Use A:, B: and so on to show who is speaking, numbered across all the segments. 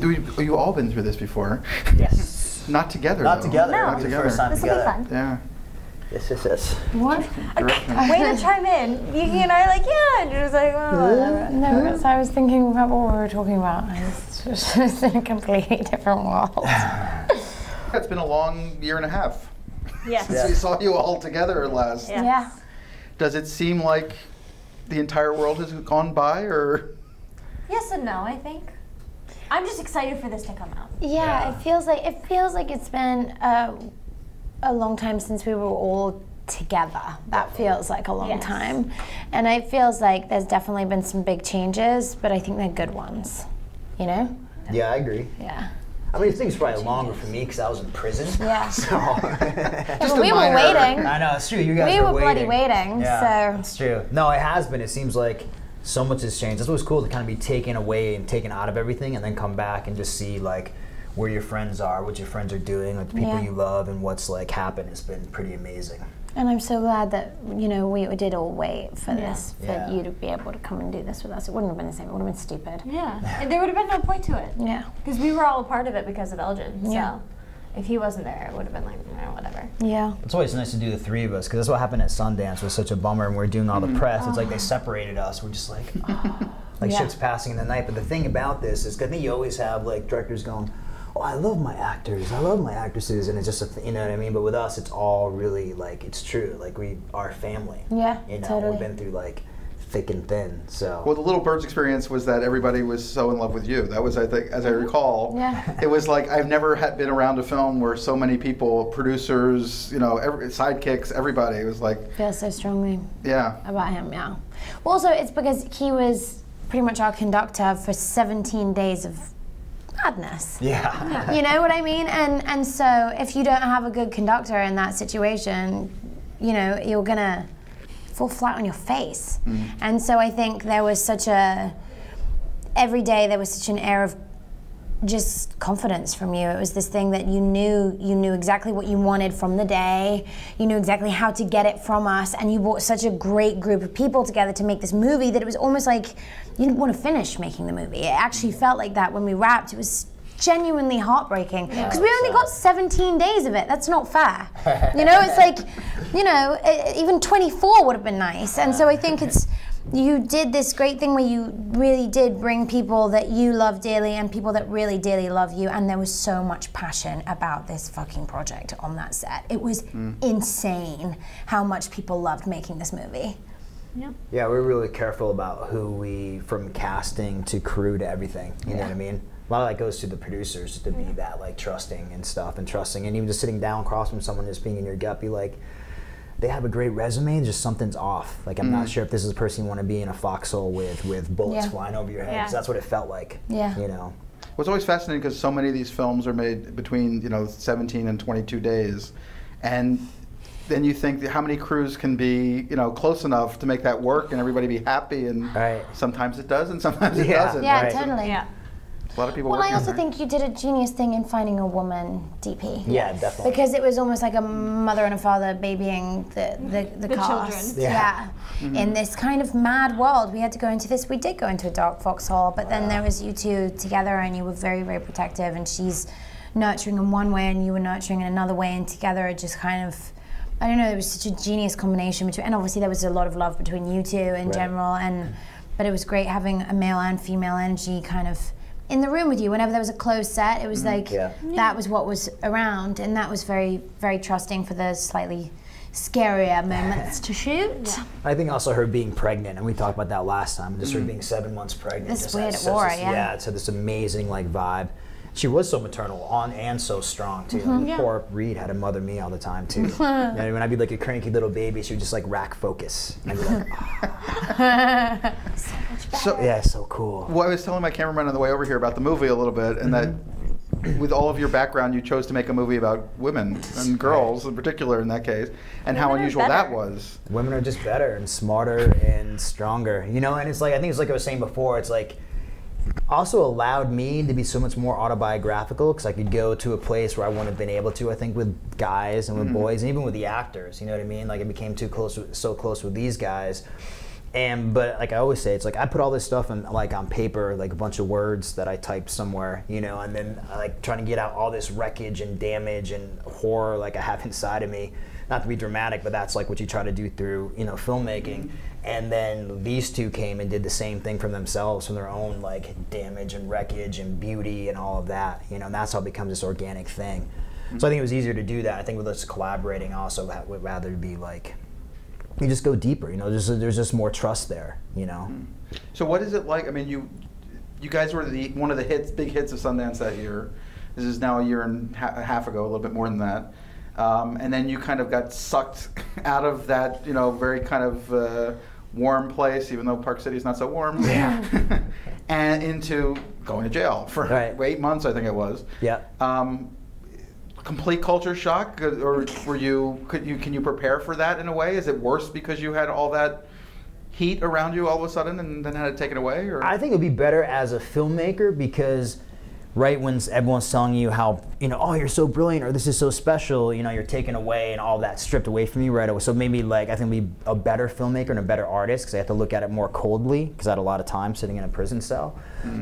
A: We, you all been through this before.
B: Yes.
A: Not together.
B: Not
A: though.
B: together.
C: No.
A: Not together.
B: first time
C: This will be fun.
A: Yeah.
B: Yes, yes, yes.
D: What?
C: Way to chime in. Yuki and I are like, yeah. And you're just like, oh, whatever.
D: No, because I was thinking about what we were talking about. I was just in a completely different world.
A: It's been a long year and a half.
C: Yes.
A: Since we saw you all together last.
C: Yeah.
D: Yeah.
A: Does it seem like the entire world has gone by, or
C: Yes and no, I think. I'm just excited for this to come out.
D: Yeah,
B: Yeah.
D: it feels like it feels like it's been a, a long time since we were all together. That feels like a long
C: Yes.
D: time, and it feels like there's definitely been some big changes, but I think they're good ones. You know?
B: Yeah, I agree.
D: Yeah.
B: I mean, I think it's probably longer for me because I was in prison.
D: Yeah.
B: So.
A: Just a
D: we were waiting.
B: I know it's true. You guys
D: We
B: were
D: were bloody
B: waiting.
D: waiting,
B: Yeah,
D: so-
B: it's true. No, it has been. It seems like so much has changed. That's what's cool to kind of be taken away and taken out of everything, and then come back and just see like where your friends are, what your friends are doing, like the people
D: Yeah.
B: you love, and what's like happened. It's been pretty amazing.
D: And I'm so glad that you know we did all wait for
C: Yeah.
D: this, for
B: Yeah.
D: you to be able to come and do this with us. It wouldn't have been the same. It would have been stupid.
C: Yeah. There would have been no point to it.
D: Yeah.
C: Because we were all a part of it because of Elgin. So
D: Yeah.
C: If he wasn't there, it would have been like, eh, whatever.
D: Yeah.
B: It's always nice to do the three of us because that's what happened at Sundance was such a bummer, and we are doing all the press. It's like they separated us. We're just like, oh, like
D: Yeah.
B: shit's passing in the night. But the thing about this is, 'cause I think you always have like directors going, "Oh, I love my actors, I love my actresses," and it's just a th- you know what I mean. But with us, it's all really like it's true. Like we are family.
D: Yeah,
B: you know,
D: totally.
B: we've been through like thick and thin. So
A: Well, the Little Birds experience was that everybody was so in love with you. That was, I think, as I mm-hmm. recall,
D: Yeah.
A: it was like I've never had been around a film where so many people, producers, you know, every, sidekicks, everybody. It was like,
D: Feel so strongly.
A: yeah,
D: about him, yeah. Well, also, it's because he was pretty much our conductor for 17 days of madness.
B: yeah,
D: You know what I mean? And and so if you don't have a good conductor in that situation, you know, you're gonna fall flat on your face. Mm. And so I think there was such a every day there was such an air of just confidence from you. It was this thing that you knew you knew exactly what you wanted from the day. You knew exactly how to get it from us, and you brought such a great group of people together to make this movie that it was almost like you didn't want to finish making the movie. It actually felt like that when we wrapped. It was genuinely heartbreaking because we only got 17 days of it. That's not fair. you know, it's like, you know, even 24 would have been nice. And so I think it's you did this great thing where you really did bring people that you love dearly and people that really dearly love you and there was so much passion about this fucking project on that set it was mm. insane how much people loved making this movie
B: yeah. We're really careful about who we from casting to crew to everything. You know what I mean? A lot of that goes to the producers to be that like trusting and stuff and trusting and even just sitting down across from someone just being in your gut, be like, they have a great resume, just something's off. Like I'm not mm. sure if this is a person you want to be in a foxhole with with bullets
D: Yeah.
B: flying over your head. 'cause
C: Yeah.
B: that's what it felt like.
D: Yeah.
B: You know.
A: Well, it's always fascinating because so many of these films are made between you know 17 and 22 days, and then you think how many crews can be you know close enough to make that work and everybody be happy, and
B: Right.
A: sometimes it does and sometimes it doesn't.
D: yeah
B: Right.
D: totally
C: Yeah.
A: A lot of people.
D: well i also
A: it.
D: think you did a genius thing in finding a woman dp
B: Yeah, definitely.
D: because it was almost like a mother and a father babying the the, the,
C: The
D: cast.
C: children.
B: Yeah.
D: Yeah. In this kind of mad world, we had to go into this. We did go into a dark foxhole, but then there was you two together, and you were very, very protective. And she's nurturing in one way, and you were nurturing in another way, and together it just kind of. I don't know. It was such a genius combination between, and obviously there was a lot of love between you two in
B: Right.
D: general, and but it was great having a male and female energy kind of in the room with you. Whenever there was a closed set, it was mm-hmm. like
B: Yeah.
D: that was what was around, and that was very, very trusting for the slightly scarier moments to shoot.
B: I think also her being pregnant, and we talked about that last time. Just her mm. being seven months pregnant.
D: This
B: just
D: weird
B: had
D: at
B: such
D: Aura,
B: this-
D: yeah.
B: Yeah, it's had this amazing like vibe. She was so maternal on and so strong too. Mm-hmm. And Poor Reed had to mother me all the time too. you know, when I'd be like a cranky little baby, she would just like rack focus. And I'd be like, "Oh,
A: So,
B: yeah, so cool.
A: Well, I was telling my cameraman on the way over here about the movie a little bit, and that mm-hmm. with all of your background, you chose to make a movie about women and girls in particular in that case, and how
C: Women are
A: unusual that was.
B: Women are just better and smarter and stronger. You know, and it's like I think it's like I was saying before. It's like also allowed me to be so much more autobiographical because I could go to a place where I wouldn't have been able to. I think with guys and with mm-hmm. boys, and even with the actors. You know what I mean? Like I became too close, so close with these guys. and but like I always say, it's like I put all this stuff in like on paper, like a bunch of words that I typed somewhere, you know, and then I like trying to get out all this wreckage and damage and horror like I have inside of me. Not to be dramatic, but that's like what you try to do through you know filmmaking. And then these two came and did the same thing from themselves, from their own like damage and wreckage and beauty and all of that, you know. And that's how it becomes this organic thing. So I think it was easier to do that. I think with us collaborating, also would rather be like you just go deeper. You know, there's there's just more trust there. You know. Hmm.
A: So what is it like? I mean, you you guys were the one of the hits, big hits of Sundance that year. This is now a year and a half ago, a little bit more than that. Um, and then you kind of got sucked out of that, you know, very kind of uh, warm place, even though Park City is not so warm.
B: Yeah.
A: and into going to jail for
B: Right.
A: eight months, I think it was.
B: Yeah.
A: Um, complete culture shock, uh, or were you? Could you? Can you prepare for that in a way? Is it worse because you had all that heat around you all of a sudden, and then had it taken away? Or
B: I think it'd be better as a filmmaker because right when everyone's telling you how you know oh you're so brilliant or this is so special you know you're taken away and all that stripped away from you right away. So maybe like i think be a better filmmaker and a better artist because i have to look at it more coldly because i had a lot of time sitting in a prison cell.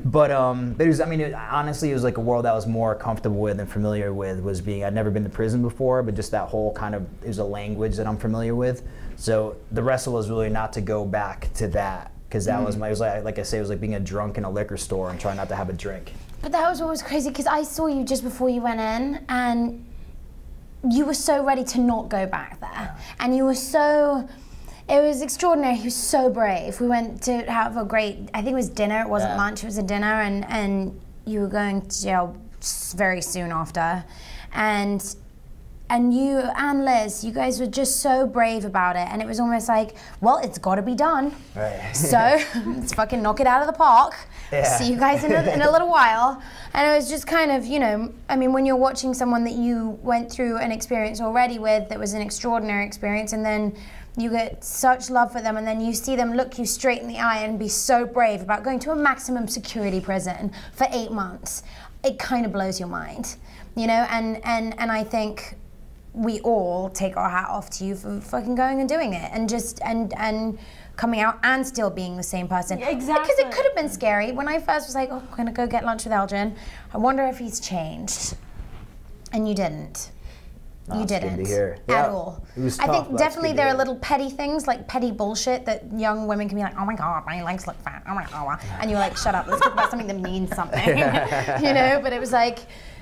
B: But um there's i mean it, honestly it was like a world i was more comfortable with and familiar with was being i'd never been to prison before but just that whole kind of is a language that i'm familiar with. So the wrestle was really not to go back to that because that was my it was like, like i say it was like being a drunk in a liquor store and trying not to have a drink
D: But that was what was crazy because I saw you just before you went in, and you were so ready to not go back there, and you were so. It was extraordinary. He was so brave. We went to have a great. I think it was dinner. It wasn't
B: Yeah.
D: lunch. It was a dinner, and and you were going to jail very soon after, and and you and Liz, you guys were just so brave about it, and it was almost like, well, it's got to be done.
B: Right.
D: So let's fucking knock it out of the park.
B: Yeah.
D: See you guys in a, in a little while. And it was just kind of, you know, I mean, when you're watching someone that you went through an experience already with that was an extraordinary experience, and then you get such love for them, and then you see them look you straight in the eye and be so brave about going to a maximum security prison for eight months, it kind of blows your mind, you know. And and and I think we all take our hat off to you for fucking going and doing it and just and and coming out and still being the same person.
C: Yeah,
D: Because it could have been scary. When I first was like, oh, I'm gonna go get lunch with Elgin. I wonder if he's changed. And you didn't.
B: Oh,
D: you
B: it's good to
D: didn't
B: hear.
D: at
B: Yeah,
D: all.
B: it was
D: I think definitely there are little petty things like petty bullshit that young women can be like, oh my god, my legs look fat. Oh my oh god, and you're like, shut up. Let's talk about something that means something. you know. But it was like,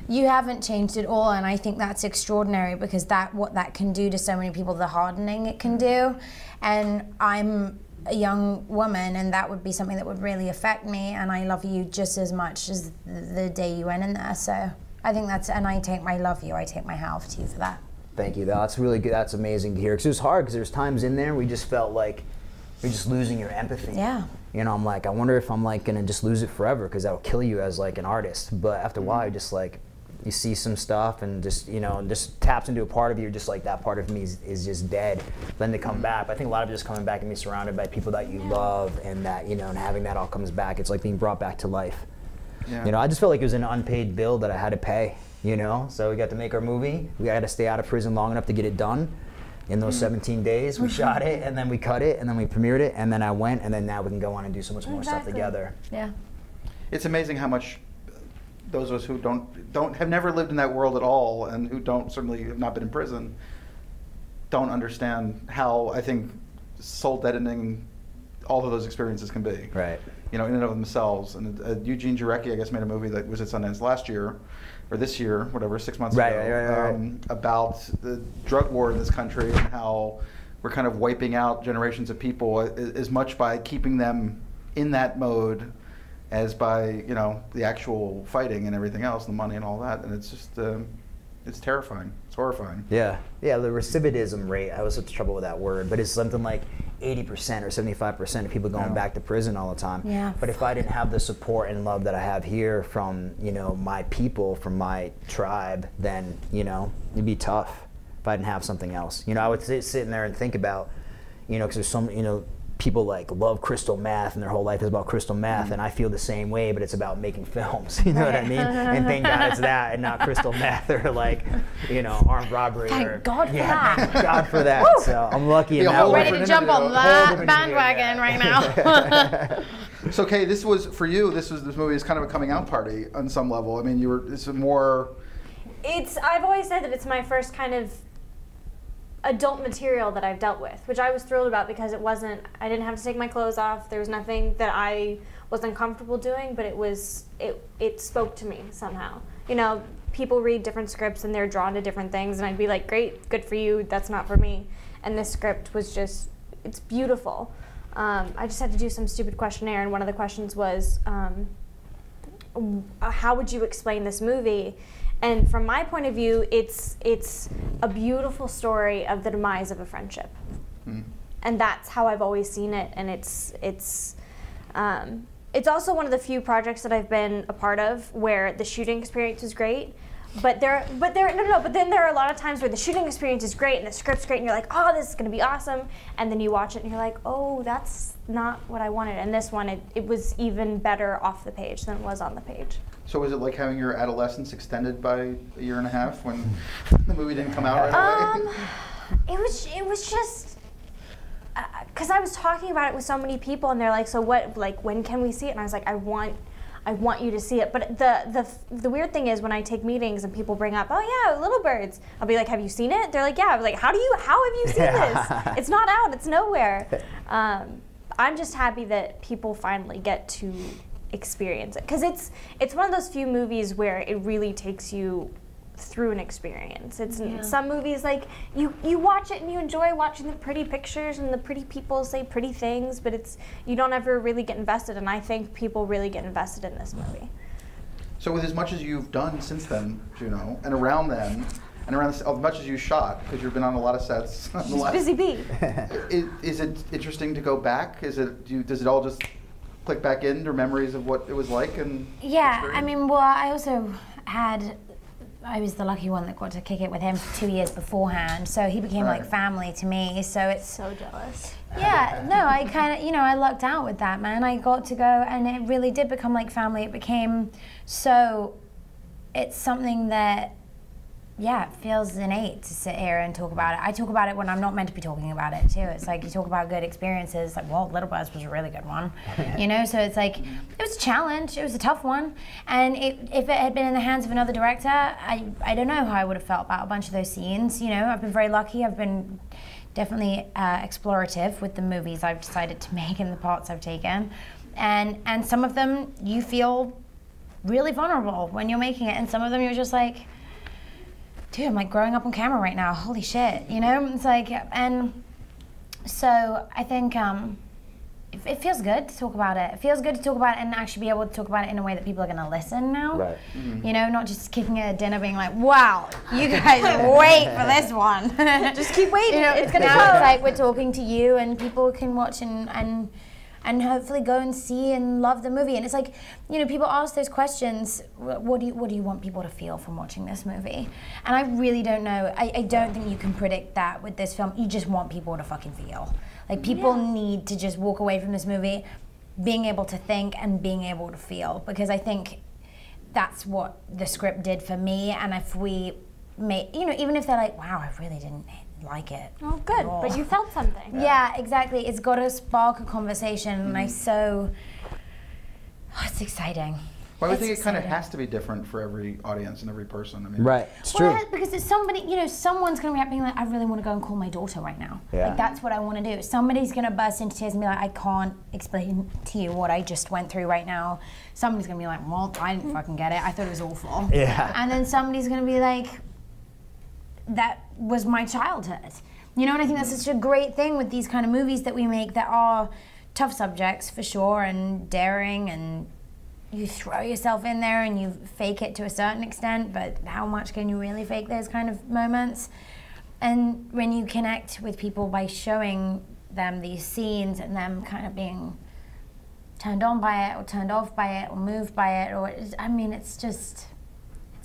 D: you haven't changed at all, and I think that's extraordinary because that what that can do to so many people, the hardening it can do, and I'm a young woman, and that would be something that would really affect me. And I love you just as much as the day you went in there. So I think that's, and I take my love you. I take my hat off to you for that.
B: Thank you. That's really good. That's amazing to hear. Because it was hard. Because there's times in there we just felt like you're just losing your empathy.
D: Yeah.
B: You know, I'm like, I wonder if I'm like gonna just lose it forever because that'll kill you as like an artist. But after a while, mm-hmm. you just like you see some stuff and just you know, and just taps into a part of you. Just like that part of me is, is just dead. Then to come back, but I think a lot of it is coming back and being surrounded by people that you love and that you know, and having that all comes back. It's like being brought back to life.
A: Yeah.
B: You know, I just felt like it was an unpaid bill that I had to pay. You know, so we got to make our movie. We had to stay out of prison long enough to get it done. In those mm-hmm. 17 days, we shot it, and then we cut it, and then we premiered it, and then I went, and then now we can go on and do so much more stuff together.
D: Yeah.
A: it's amazing how much those of us who don't don't have never lived in that world at all and who don't certainly have not been in prison don't understand how I think soul deadening all of those experiences can be.
B: Right.
A: You know, in and of themselves. And uh, Eugene Jarecki, I guess, made a movie that was at Sundance last year, or this year, whatever, six months
B: Right,
A: ago,
B: right, right, right, right.
A: um, about the drug war in this country and how we're kind of wiping out generations of people as much by keeping them in that mode as by you know the actual fighting and everything else, the money and all that. And it's just um, it's terrifying. It's horrifying.
B: Yeah, yeah. The recidivism rate. I was such trouble with that word, but it's something like 80% or 75% of people going
A: Yeah.
B: back to prison all the time.
D: Yeah.
B: But if I didn't have the support and love that I have here from you know my people, from my tribe, then you know it'd be tough if I didn't have something else. You know, I would sit sitting there and think about, you know, because there's some, you know, people like love crystal meth and their whole life is about crystal meth and I feel the same way but it's about making films you know what I mean and thank God it's that and not crystal meth or like you know armed robbery
D: Thank
B: or
D: God for
B: yeah,
D: that.
B: thank God for that so I'm lucky in
A: Be a
B: that
D: Ready to jump on
A: interview, a whole
D: that bandwagon
B: yeah.
D: right now.
A: So, Kay, this was for you. This was this movie is kind of a coming out party on some level. I mean, you were it's a more
E: It's I've always said that it's my first kind of adult material that I've dealt with, which I was thrilled about because it wasn't I didn't have to take my clothes off. There was nothing that I was uncomfortable doing, but it was it it spoke to me somehow. You know, people read different scripts and they're drawn to different things and I'd be like, "Great, good for you. That's not for me." And this script was just it's beautiful. Um, I just had to do some stupid questionnaire, and one of the questions was, um, how would you explain this movie? And from my point of view, it's it's a beautiful story of the demise of a friendship, and that's how I've always seen it. And it's it's um, it's also one of the few projects that I've been a part of where the shooting experience was great. But there, but there, no, no, no. But then there are a lot of times where the shooting experience is great and the script's great, and you're like, oh, this is gonna be awesome. And then you watch it and you're like, oh, that's not what I wanted. And this one, it, it was even better off the page than it was on the page.
A: So was it like having your adolescence extended by a year and a half when the movie didn't come out right away?
E: Um, it was it was just because I was talking about it with so many people, and they're like, "So what? Like, when can we see it?" And I was like, "I want." I want you to see it, but the the the weird thing is when I take meetings and people bring up, oh yeah, Little Birds, I'll be like, have you seen it? They're like, yeah. I was like, how do you how have you seen this? It's not out. It's nowhere. Um, I'm just happy that people finally get to experience it because it's it's one of those few movies where it really takes you through an experience. It's some movies like you you watch it and you enjoy watching the pretty pictures and the pretty people say pretty things, but it's you don't ever really get invested. And I think people really get invested in this movie.
A: So with as much as you've done since then, Juno, and around then, and around this, as much as you shot, because you've been on a lot of sets. the
E: She's
A: last-
E: busy bee.
A: Is, is it interesting to go back? Is it do you, does it all just click back into memories of what it was like? And
D: Yeah, I mean, well, I also had. I was the lucky one that got to kick it with him for two years beforehand, so he became like family to me. So it's
E: So jealous.
D: yeah, no, I kind of, you know, I lucked out with that, man. I got to go, and it really did become like family. It became so. It's something that, yeah, it feels innate to sit here and talk about it. I talk about it when I'm not meant to be talking about it too. It's like you talk about good experiences. Like, well, Little Birds was a really good one, you know. So it's like it was a challenge. It was a tough one, and it, if it had been in the hands of another director, I I don't know how I would have felt about a bunch of those scenes. You know, I've been very lucky. I've been definitely uh, explorative with the movies I've decided to make and the parts I've taken, and and some of them you feel really vulnerable when you're making it, and some of them you're just like, dude, I'm like growing up on camera right now. Holy shit, you know? It's like, and so I think um, it, it feels good to talk about it. It feels good to talk about it and actually be able to talk about it in a way that people are going to listen now.
B: Right.
D: You know, not just kicking it at dinner, being like, "Wow, you guys wait for this one."
E: Just keep waiting.
D: You know,
E: it's gonna
D: now
E: come.
D: it's like we're talking to you, and people can watch and and and hopefully go and see and love the movie. And it's like, you know, people ask those questions. What do you What do you want people to feel from watching this movie? And I really don't know. I, I don't think you can predict that with this film. You just want people to fucking feel. Like people need to just walk away from this movie, being able to think and being able to feel. Because I think that's what the script did for me. And if we make, you know, even if they're like, wow, I really didn't like it.
E: Oh, good. But you felt something.
D: Yeah, exactly. It's got to spark a conversation, and
A: Mm-hmm.
D: I so. Oh, it's exciting.
A: well, I would think it kind of has to be different for every audience and every person. I mean,
B: Right. It's
D: Well,
B: true.
D: it- because it's somebody, you know, someone's gonna react being like, I really want to go and call my daughter right now.
B: Yeah.
D: Like that's what I want to do. Somebody's gonna burst into tears and be like, I can't explain to you what I just went through right now. Somebody's gonna be like, Well, I didn't fucking get it. I thought it was awful.
B: Yeah.
D: And then somebody's gonna be like, That was my childhood. You know, and I think that's mm-hmm. such a great thing with these kind of movies that we make that are tough subjects for sure and daring and you throw yourself in there and you fake it to a certain extent, but how much can you really fake those kind of moments? And when you connect with people by showing them these scenes and them kind of being turned on by it or turned off by it or moved by it, or I mean, it's just,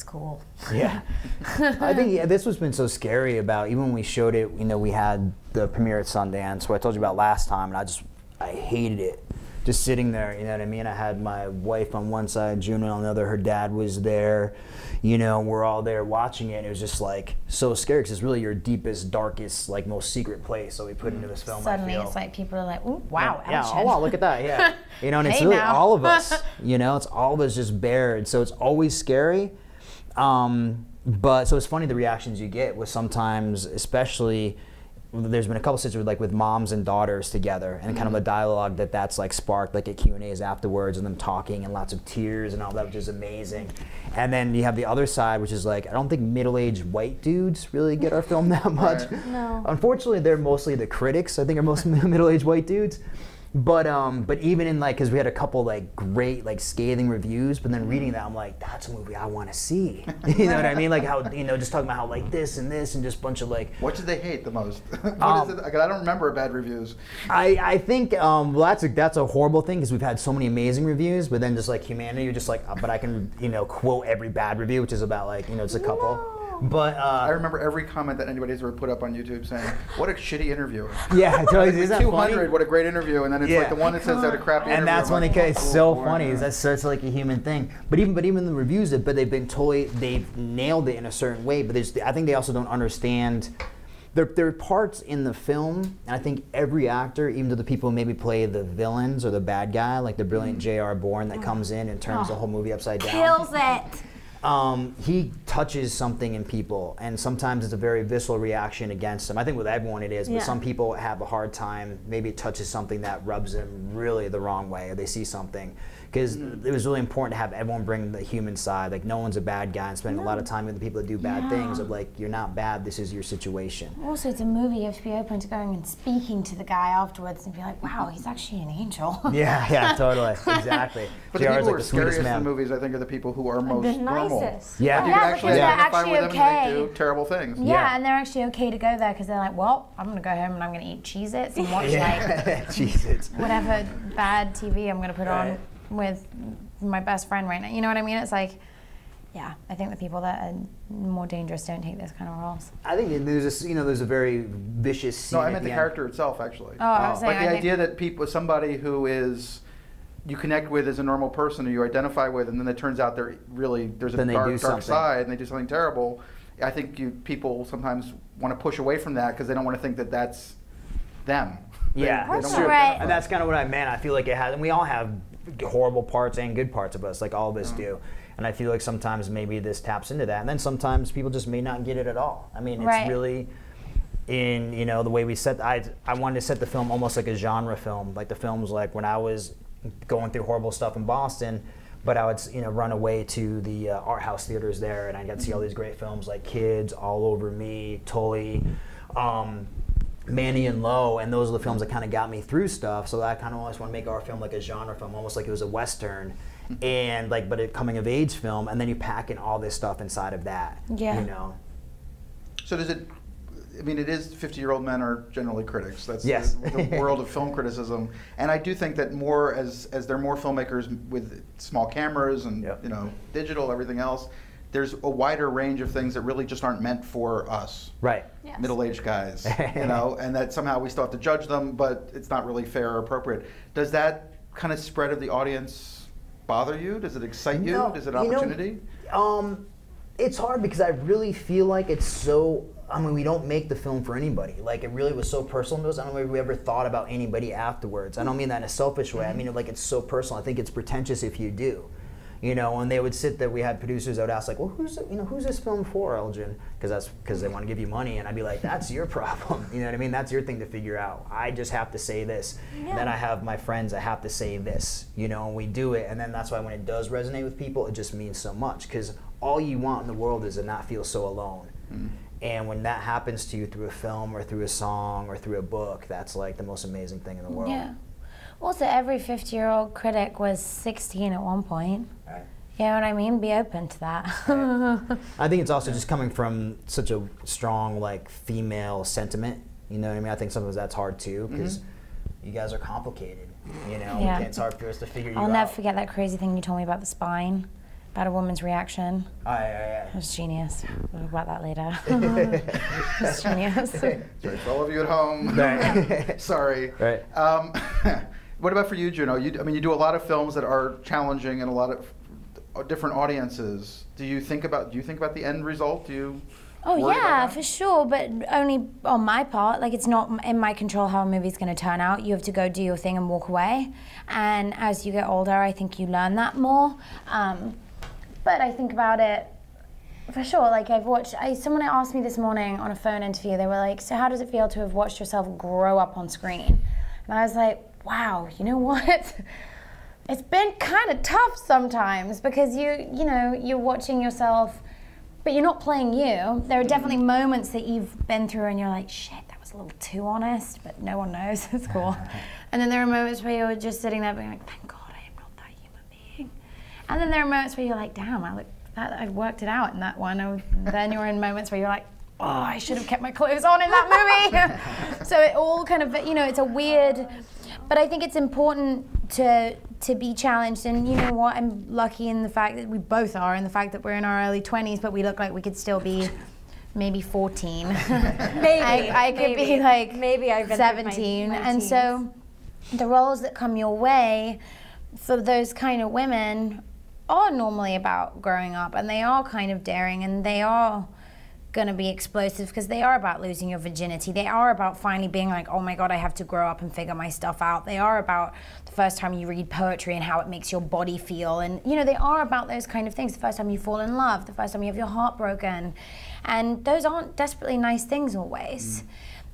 D: cool.
B: Yeah. I think yeah, this was been so scary about even when we showed it, you know, we had the premiere at Sundance, what I told you about last time, and I just I hated it. Just sitting there, you know what I mean? I had my wife on one side, June on the other. Her dad was there. You know, we're all there watching it. And it was just like so scary because it's really your deepest, darkest, like most secret place that we put into this film.
D: Suddenly, it's like people are like, "Ooh, wow,
B: Yeah.
D: action."
B: Oh wow, look at that. Yeah. You know, and it's
D: Hey
B: really
D: now.
B: all of us. You know, it's all of us just bared. So it's always scary. Um, but so it's funny the reactions you get with sometimes, especially. There's been a couple situations like with moms and daughters together, and kind of a dialogue that that's like sparked like at Q and A's afterwards, and them talking and lots of tears and all that, which is amazing. And then you have the other side, which is like I don't think middle-aged white dudes really get our film that much.
A: Right.
E: No.
B: Unfortunately, they're mostly the critics. I think are most middle-aged white dudes. But um, but even in like, because we had a couple like great like scathing reviews, but then reading that, I'm like, that's a movie I want to see. you know what I mean? Like how you know, just talking about how like this and this and just a bunch of like.
A: What did they hate the most? What is
B: Um,
A: it? I don't remember bad reviews.
B: I, I think um, well that's a, that's a horrible thing because we've had so many amazing reviews, but then just like humanity, you're just like, uh, but I can you know quote every bad review, which is about like you know it's a couple.
E: No.
B: But uh,
A: I remember every comment that anybody's ever put up on YouTube saying, "What a shitty interview."
B: yeah, totally. Isn't that
A: Two
B: funny?
A: what a great interview, and then it's
B: Yeah.
A: like the one that says that a crappy interview.
B: and that's
A: I'm
B: when
A: like,
B: it gets
A: oh,
B: so
A: boy,
B: funny.
A: yeah.
B: Is that's such like a human thing. But even but even the reviews, but they've been totally they've nailed it in a certain way. But there's I think they also don't understand. There, there are parts in the film, and I think every actor, even to the people who maybe play the villains or the bad guy, like the brilliant J.R. Bourne that comes in and turns the whole movie upside down
C: Kills it.
B: Um, he touches something in people, and sometimes it's a very visceral reaction against them. I think with everyone it is, but
E: Yeah.
B: some people have a hard time. Maybe it touches something that rubs them really the wrong way, or they see something. Because it was really important to have everyone bring the human side. Like no one's a bad guy, and spending a lot of time with the people that do bad things. Of like you're not bad. This is your situation.
D: Also, it's a movie. You have to be open to going and speaking to the guy afterwards and be like, "Wow, he's actually an angel."
B: Yeah, yeah, totally, exactly.
A: But the
B: JR
A: people
B: is
A: who
B: like
A: are
B: the
A: scariest
B: sweetest
A: in movies, I think, are the people who are most
E: The
A: normal.
E: nicest.
B: Yeah.
A: You
D: Yeah,
A: can actually
D: because they're
A: identify
D: actually
A: with them
D: okay.
A: they do terrible things.
D: Yeah,
B: Yeah.
D: and they're actually okay to go there because they're like, well, I'm gonna go home and I'm gonna eat Cheez-Its and watch like
B: Yeah, Jesus.
D: whatever bad TV I'm gonna put
B: Right.
D: on with my best friend right now. You know what I mean? It's like, yeah, I think the people that are more dangerous don't take those kind of roles.
B: I think there's a s- you know there's a very vicious scene.
A: No, I
B: at
A: meant the
B: end.
A: character itself, actually.
D: Oh, I was
B: Oh.
D: saying,
A: like the
D: I
A: idea
D: think,
A: that people, somebody who is you connect with as a normal person or you identify with, and then it turns out they're really there's a
B: Then they
A: dark, dark side, and they do something terrible. I think you people sometimes want to push away from that because they don't want to think that that's them.
B: Yeah,
A: they don't
B: true.
D: Right.
B: And that's kind of what I meant. I feel like it has, and we all have horrible parts and good parts of us, like all of us do. And I feel like sometimes maybe this taps into that, and then sometimes people just may not get it at all. I mean, it's
D: Right.
B: really in you know the way we set. I I wanted to set the film almost like a genre film, like the films like when I was going through horrible stuff in Boston. But I would, you know, run away to the uh, art house theaters there, and I got to see all these great films like Kids, All Over Me, Tully, um, Manny and Lo, and those are the films that kind of got me through stuff. So I kind of always want to make our film like a genre film, almost like it was a western, mm-hmm. and like but a coming of age film, and then you pack in all this stuff inside of that.
D: Yeah.
B: You know.
A: So does it? I mean, it is 50-year-old men are generally critics. That's
B: Yes.
A: the, the world of film criticism, and I do think that more as as there are more filmmakers with small cameras and
B: Yep.
A: you know digital everything else, there's a wider range of things that really just aren't meant for us.
B: Right.
E: Yes.
A: middle-aged guys, you know, and that somehow we still have to judge them, but it's not really fair or appropriate. Does that kind of spread of the audience bother you? Does it excite you?
B: No,
A: Is it
B: you know,
A: opportunity?
B: Um, it's hard because I really feel like it's so. I mean, we don't make the film for anybody. Like, it really was so personal to us. I don't know if we ever thought about anybody afterwards. I don't mean that in a selfish way. I mean, like, it's so personal. I think it's pretentious if you do. You know, and they would sit there, we had producers that would ask, like, well, who's, you know, who's this film for, Elgin? Because that's because they want to give you money. And I'd be like, that's your problem. You know what I mean? That's your thing to figure out. I just have to say this.
E: Yeah.
B: Then I have my friends, I have to say this, you know, and we do it. And then that's why when it does resonate with people, it just means so much. Because all you want in the world is to not feel so alone. Mm. And when that happens to you through a film or through a song or through a book, that's like the most amazing thing in the world.
D: yeah. Also, every 50 year old critic was 16 at one point.
B: Right.
D: You know what I mean? Be open to that.
B: I think it's also just coming from such a strong like female sentiment. You know what I mean? I think sometimes that's hard too because you guys are complicated. You know,
D: Yeah.
B: it's hard for us to figure you
D: I'll
B: out.
D: never forget that crazy thing you told me about the spine about a woman's reaction.
B: Oh, yeah, yeah.
D: It was genius. We'll talk about that later. it was genius.
A: Sorry, for all of you at home.
B: yeah.
A: Sorry.
B: Right.
A: Um, what about for you, Juno? You, I mean, you do a lot of films that are challenging and a lot of uh, different audiences. Do you think about? Do you think about the end result? Do you?
D: Oh yeah, for sure, but only on my part. Like it's not in my control how a movie's going to turn out. You have to go do your thing and walk away. And as you get older, I think you learn that more. Um, but I think about it for sure. Like I've watched. I, someone asked me this morning on a phone interview. They were like, "So how does it feel to have watched yourself grow up on screen?" And I was like, "Wow, you know what?" it's been kind of tough sometimes because you you know you're watching yourself but you're not playing you. There are mm-hmm. definitely moments that you've been through and you're like shit that was a little too honest but no one knows. It's cool. And then there are moments where you're just sitting there being like thank god i am not that human being. And then there are moments where you're like damn i look that i worked it out in that one. And then you're in moments where you're like oh i should have kept my clothes on in that movie. So it all kind of you know it's a weird but I think it's important to to be challenged. And you know what? I'm lucky in the fact that we both are, in the fact that we're in our early 20s, but we look like we could still be maybe 14.
E: Maybe.
D: I, I could
E: maybe.
D: be like
E: Maybe I've been through my-
D: 17.
E: my
D: and
E: teens.
D: so the roles that come your way for those kind of women are normally about growing up and they are kind of daring and they are going to be explosive because they are about losing your virginity. They are about finally being like, oh my God, I have to grow up and figure my stuff out. They are about the first time you read poetry and how it makes your body feel. And, you know, they are about those kind of things. The first time you fall in love, the first time you have your heart broken. And those aren't desperately nice things always. Mm.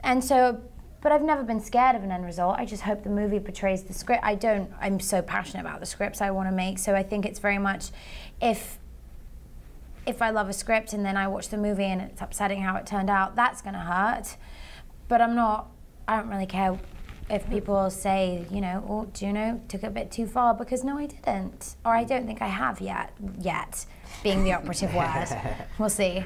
D: And so, but I've never been scared of an end result. I just hope the movie portrays the script. I don't, I'm so passionate about the scripts I want to make. So I think it's very much if if I love a script and then I watch the movie and it's upsetting how it turned out, that's going to hurt. But I'm not, I don't really care if people say, you know, oh, Juno took it a bit too far because no, I didn't. Or I don't think I have yet, yet, being the operative word. We'll see.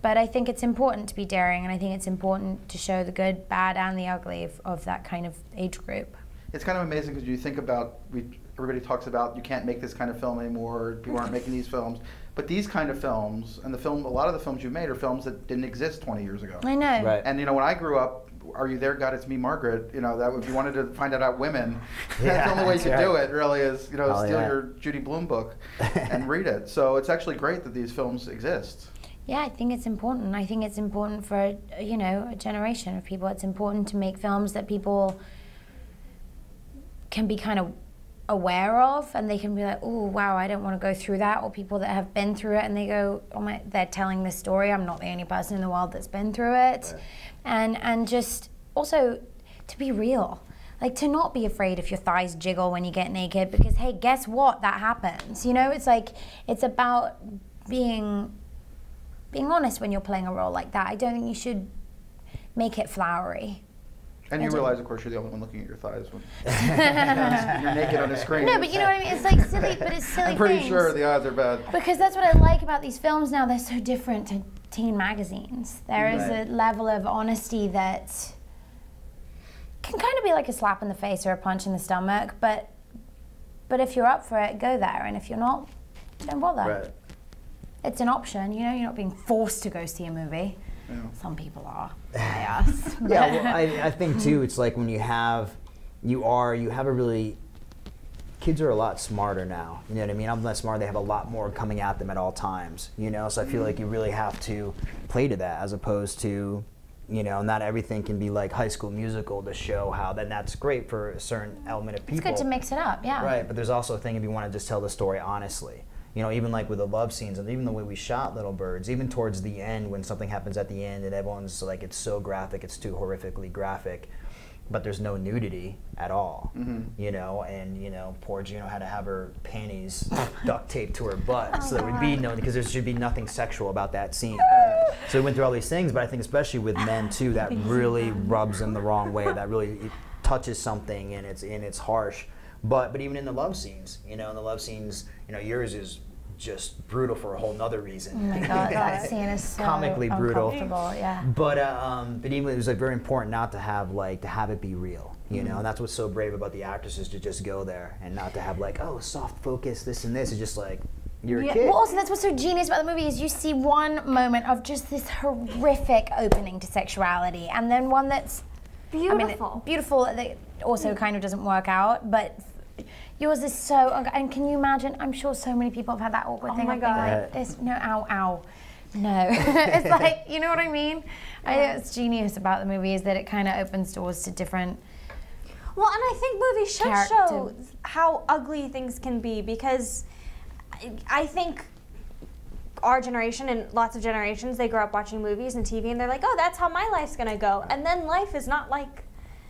D: But I think it's important to be daring and I think it's important to show the good, bad, and the ugly of, of that kind of age group.
A: It's kind of amazing because you think about we everybody talks about you can't make this kind of film anymore. People aren't making these films, but these kind of films and the film a lot of the films you made are films that didn't exist 20 years ago.
D: I know.
B: Right.
A: And you know when I grew up, Are You There, God? It's Me, Margaret. You know that if you wanted to find out about women, that's the only way you
B: that's
A: could do it. Really is you know
B: Oh,
A: steal
B: yeah.
A: your Judy Blume book and read it. So it's actually great that these films exist.
D: Yeah, I think it's important. I think it's important for you know a generation of people. It's important to make films that people can be kind of aware of, and they can be like, "Oh, wow, I don't want to go through that." Or people that have been through it, and they go, "Oh my, they're telling this story. I'm not the only person in the world that's been through it," and and just also to be real. Like to not be afraid if your thighs jiggle when you get naked because hey, guess what? That happens. You know, it's like it's about being being honest when you're playing a role like that. I don't think you should make it flowery.
A: And
D: I
A: you
D: do.
A: realize, of course, you're the only one looking at your thighs when you're naked on the screen.
D: No, but you know what I mean? It's like silly, but it's silly
A: I'm pretty
D: things.
A: sure the odds are bad.
D: Because that's what I like about these films now. They're so different to teen magazines. There is
B: Right.
D: a level of honesty that can kind of be like a slap in the face or a punch in the stomach, but but if you're up for it, go there. And if you're not, don't bother.
B: Right.
D: It's an option, you know, you're not being forced to go see a movie.
A: Yeah.
D: Some people are. By us.
B: yeah, well, I, I think too. It's like when you have, you are, you have a really. Kids are a lot smarter now. You know what I mean? I'm less smart. They have a lot more coming at them at all times. You know, so I feel like you mm-hmm. really have to play to that as opposed to, you know, not everything can be like High School Musical to show how. Then that's great for a certain element of people.
D: It's good to mix it up, yeah.
B: Right, but there's also a thing if you want to just tell the story honestly. You know, even like with the love scenes and even the way we shot Little Birds, even towards the end when something happens at the end and everyone's like, it's so graphic, it's too horrifically graphic, but there's no nudity at all. Mm-hmm. You know, and you know, poor Juno had to have her panties duct taped to her butt oh, so there would be no because there should be nothing sexual about that scene. So we went through all these things, but I think especially with men too, that really rubs them the wrong way. That really touches something and it's and it's harsh. But but even in the love scenes, you know, in the love scenes, you know, yours is just brutal for a whole nother reason.
D: Oh my god, that scene is so
B: Comically brutal.
D: Yeah.
B: But uh, um, but even it was like very important not to have like to have it be real, you know. And that's what's so brave about the actresses to just go there and not to have like oh soft focus this and this. It's just like you're a kid.
D: Well, also that's what's so genius about the movie is you see one moment of just this horrific opening to sexuality, and then one that's I mean,
E: Beautiful.
D: beautiful that also kind of doesn't work out, but yours is so. And can you imagine? I'm sure so many people have had that awkward
E: Oh
D: thing.
E: my God.
D: Like, this, no, ow, ow. No, it's like you know what I mean. I think it's genius about the movie is that it kind of opens doors to different.
E: Well, and I think movies should
D: Character.
E: show how ugly things can be because I- I think our generation and lots of generations they grow up watching movies and TV and they're like, oh, that's how my life's gonna go, and then life is not like.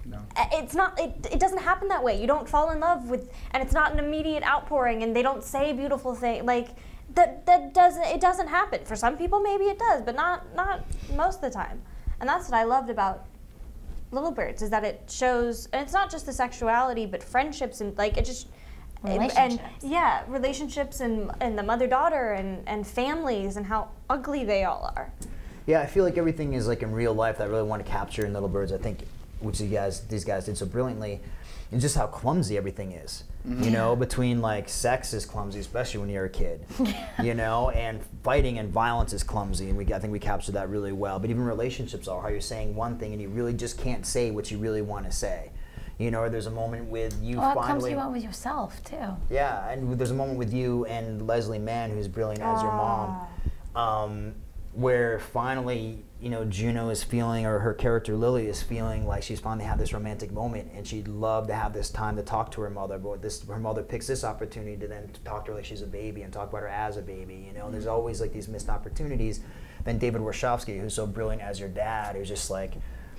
A: No.
E: uh, It's not. It, it doesn't happen that way. You don't fall in love with, and it's not an immediate outpouring, and they don't say beautiful things like that. That doesn't. It doesn't happen. For some people, maybe it does, but not not most of the time. And that's what I loved about Little Birds is that it shows, and it's not just the sexuality, but friendships and like it just. And
D: Relationships.
E: yeah, relationships and and the mother daughter and and families and how ugly they all are.
B: Yeah, I feel like everything is like in real life that I really want to capture in Little Birds. I think, which you guys, these guys did so brilliantly, and just how clumsy everything is. You know, between like sex is clumsy, especially when you're a kid. you know, and fighting and violence is clumsy, and we I think we captured that really well. But even relationships are how you're saying one thing and you really just can't say what you really want to say. You know, or there's a moment with you
D: Well, it comes
B: finally.
D: you out with yourself too.
B: Yeah, and there's a moment with you and Leslie Mann, who's brilliant as your mom, um, where finally, you know, Juno is feeling, or her character Lily is feeling like she's finally had this romantic moment, and she'd love to have this time to talk to her mother. But this, her mother picks this opportunity to then talk to her like she's a baby and talk about her as a baby. You know, and there's mm-hmm. always like these missed opportunities. Then David Warshofsky, who's so brilliant as your dad, who's just like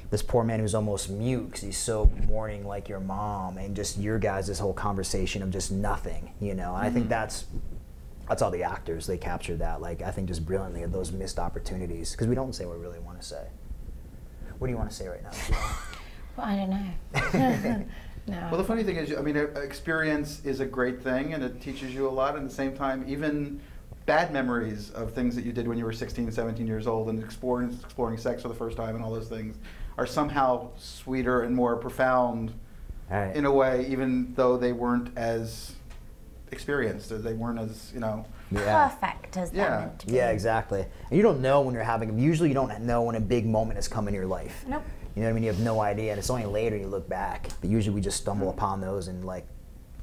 B: this poor man who's almost mute because he's so mourning like your mom and just your guys this whole conversation of just nothing you know and i think mm-hmm. that's that's all the actors they capture that like i think just brilliantly those missed opportunities because we don't say what we really want to say what do you want to say right now
D: Well, I don't know. no.
A: Well, the funny thing is, I mean, experience is a great thing, and it teaches you a lot. And at the same time, even bad memories of things that you did when you were 16, 17 years old, and exploring exploring sex for the first time, and all those things, are somehow sweeter and more profound
B: all right
A: in a way, even though they weren't as experienced, or they weren't as you know.
B: yeah
D: Perfect as
A: Yeah.
D: they're meant to be.
B: yeah exactly and you don't know when you're having usually you don't know when a big moment has come in your life
E: Nope.
B: you know what i mean you have no idea and it's only later you look back but usually we just stumble
A: Mm-hmm.
B: upon those and like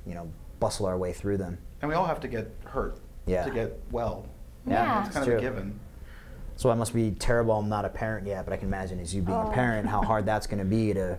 B: you know bustle our way through them
A: And we all have to get hurt
B: Yeah.
A: to get well.
D: Yeah.
A: it's kind
B: It's
A: of a given.
B: So I must be terrible. I'm not a parent yet, but I can imagine as you being a parent, how hard that's going to be to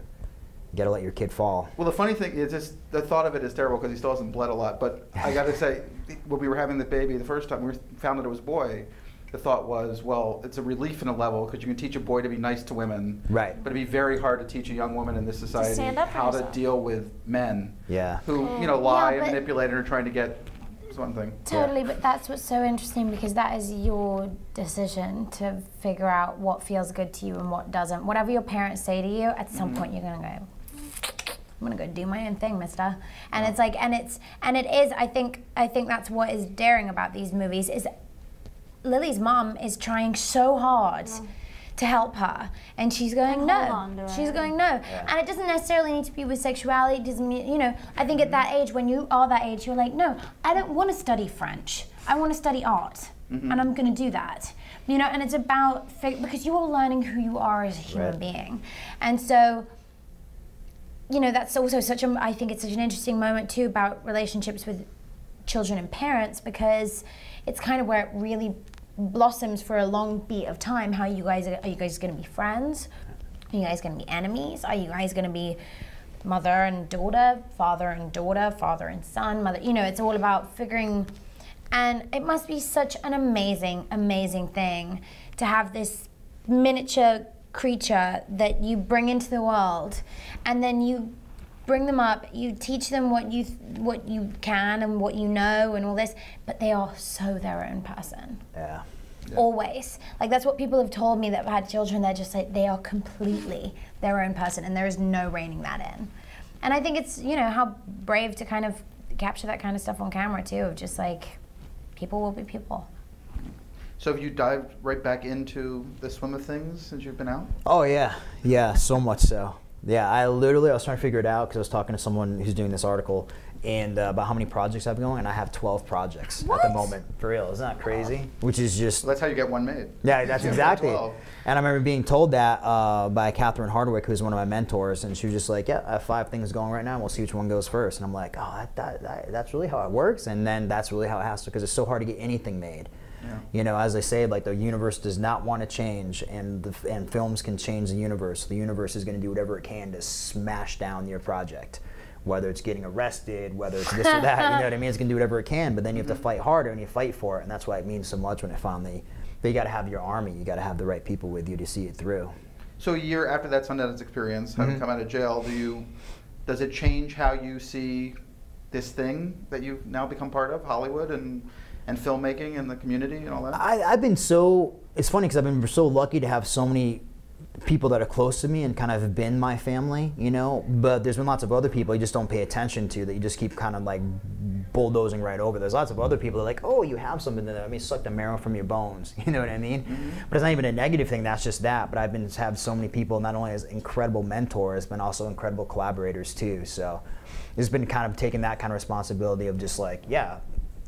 B: get to let your kid fall.
A: Well, the funny thing is, just the thought of it is terrible because he still hasn't bled a lot. But I got to say, when we were having the baby the first time, we found that it was a boy. The thought was, well, it's a relief in a level because you can teach a boy to be nice to women,
B: Right.
A: But it'd be very hard to teach a young woman in this society
E: stand up for
A: how to deal with men
B: Yeah.
A: who, you know, lie and manipulate and are trying to get one thing.
D: Totally, but that's what's so interesting because that is your decision to figure out what feels good to you and what doesn't. Whatever your parents say to you, at some mm-hmm. point you're gonna go. I'm gonna go do my own thing, Mister. And it's like, and it's, and it is. I think, I think that's what is daring about these movies is Lily's mom is trying so hard to help her, and she's going no.
E: hold on to
D: She's going no, and it doesn't necessarily need to be with sexuality. It doesn't mean you know. I think at mm-hmm. that age, when you are that age, you're like, no, I don't want to study French. I want to study art, mm-hmm. and I'm going to do that. You know, and it's about because you are learning who you are as a human
B: Right.
D: being, and so you know that's also such a i think it's such an interesting moment too about relationships with children and parents because it's kind of where it really blossoms for a long beat of time. How you guys are, are you guys going to be friends? Are you guys going to be enemies? Are you guys going to be mother and daughter father and daughter father and son mother you know it's all about figuring and it must be such an amazing amazing thing to have this miniature creature that you bring into the world and then you bring them up you teach them what you what you can and what you know and all this but they are so their own person.
B: Yeah.
D: always. Like that's what people have told me that have had children they're just like they are completely their own person and there is no reining that in. And i think it's you know how brave to kind of capture that kind of stuff on camera too of just like people will be people
A: So have you dived right back into the swim of things since you've been out?
B: Oh yeah, yeah, so much so. Yeah, I literally I was trying to figure it out because I was talking to someone who's doing this article, and uh, about how many projects I've been going, and I have 12 projects at the moment. For real, isn't that crazy? Which is just
A: So that's how you get one made.
B: yeah, that's exactly. And I remember being told that uh, by Catherine Hardwicke, who's one of my mentors, and she was just like, "Yeah, I have five things going right now. and We'll see which one goes first. And I'm like, "Oh, that, that, that, that's really how it works." And then that's really how it has to, because it's so hard to get anything made.
A: Yeah.
B: You know, as I say, like the universe does not want to change, and the, and films can change the universe. The universe is going to do whatever it can to smash down your project, whether it's getting arrested, whether it's this or that. You know what I mean? It's going to do whatever it can, but then you have to fight harder and you fight for it, and that's why it means so much when it finally. But you got to have your army. You got to have the right people with you to see it through.
A: So a year after that Sundance experience, having
B: Mhm.
A: come out of jail, do you does it change how you see this thing that you've now become part of, Hollywood and and filmmaking and the community and all that?
B: I, I've been so. It's funny because I've been so lucky to have so many people that are close to me and kind of have been my family, you know. But there's been lots of other people you just don't pay attention to that you just keep kind of like bulldozing right over. There's lots of other people that are like, oh, you have something that I mean, suck the marrow from your bones. You know what I mean? Mm-hmm. But it's not even a negative thing. That's just that. But I've been to have so many people not only as incredible mentors, but also incredible collaborators too. So it's been kind of taking that kind of responsibility of just like, yeah,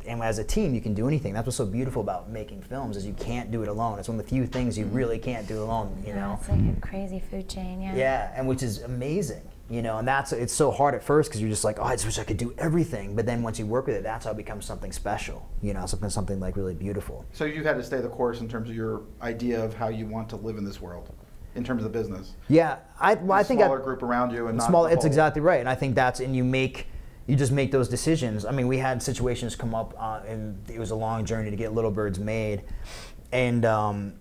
B: and as a team you can do anything. That's what's so beautiful about making films is you can't do it alone. It's one of the few things you mm-hmm. really can't do alone you know?
D: It's like a crazy food chain, yeah.
B: yeah and which is amazing you know? And that's it's so hard at first because you're just like oh i just wish i could do everything. But then once you work with it that's how it becomes something special you know? Something something like really beautiful.
A: So you had to stay the course in terms of your idea of how you want to live in this world, in terms of the business.
B: yeah i, well, I
A: A
B: think I-
A: smaller group around you and not
B: small it's exactly right and i think that's and you make you just make those decisions. I mean we had situations come up uh, and it was a long journey to get little birds made. And um,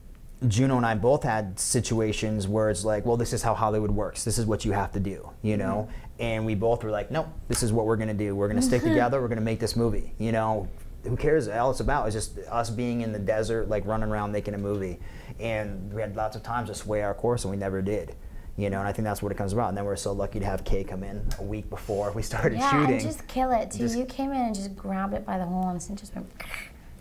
B: juno and i both had situations where it's like well this is how hollywood works. This is what you have to do you know? And we both were like no this is what we're going to do. We're going to stick together. We're going to make this movie you know? Who cares all it's about? Is just us being in the desert like running around making a movie. And we had lots of times to sway our course and we never did you know, and I think that's what it comes about. And then we're so lucky to have Kay come in a week before we started
D: Yeah,
B: shooting.
D: and just kill it too.
B: Just-
D: you came in and just grabbed it by the horns and just went.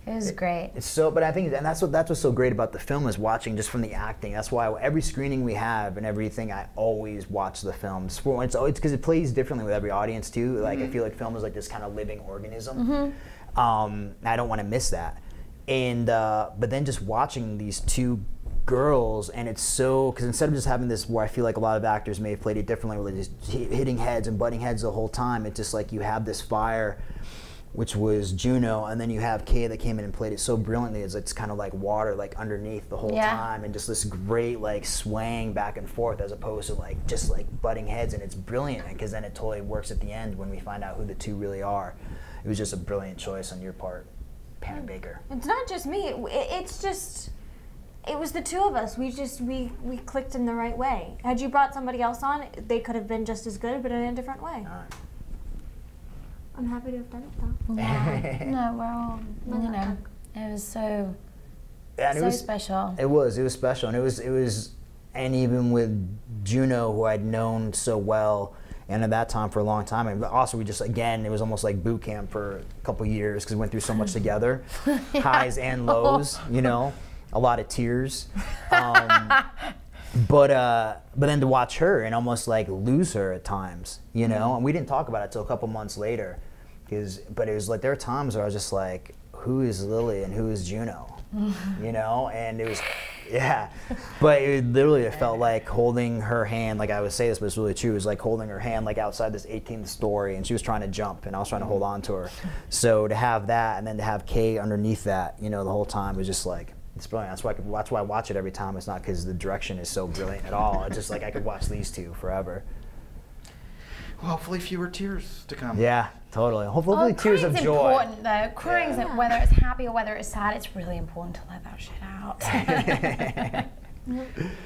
D: It was great.
B: It's so, but I think, and that's what that's what's so great about the film is watching just from the acting. That's why every screening we have and everything, I always watch the film. It's because it plays differently with every audience too. Like I feel like film is like this kind of living organism. Hmm. Um, I don't want to miss that. And uh, but then just watching these two girls, and it's so because instead of just having this where I feel like a lot of actors may have played it differently, where they're just hitting heads and butting heads the whole time. It's just like you have this fire which was Juno, and then you have Kay that came in and played it so brilliantly. It's, it's kind of like water, like underneath the whole
D: Yeah.
B: time, and just this great like swaying back and forth, as opposed to like just like butting heads. And it's brilliant because then it totally works at the end when we find out who the two really are. It was just a brilliant choice on your part, Pam mm. Baker.
E: It's not just me. It, it's just. It was the two of us. We just we we clicked in the right way. Had you brought somebody else on, they could have been just as good, but in a different way.
B: Uh,
E: I'm happy to have done it though.
D: Yeah. no, we're all,
E: Well,
D: you know, it was so,
B: and
D: so
B: it was
D: special.
B: It was. It was special, and it was. It was, and even with Juno, who I'd known so well, and at that time for a long time, and also we just again, it was almost like boot camp for a couple years because we went through so much together, highs and lows. You know, a lot of tears. Um, but uh, but then to watch her and almost like lose her at times, you know, and we didn't talk about it till a couple months later, because but it was like there are times where I was just like, who is Lily and who is Juno, you know, and it was, yeah, but it literally it felt like holding her hand, like I would say this, but it's really true. It was like holding her hand like outside this 18th story, and she was trying to jump, and I was trying to hold on to her. So to have that, and then to have Kay underneath that, you know, the whole time was just like. It's brilliant. That's why I could, that's why I watch it every time. It's not because the direction is so brilliant at all. It's just like I could watch these two forever.
A: Well, hopefully fewer tears to come.
B: Yeah, totally. Hopefully,
D: Oh,
B: tears of
D: crying's
B: joy.
D: important though. Crying's
B: Yeah.
D: whether it's happy or whether it's sad, it's really important to let that shit out.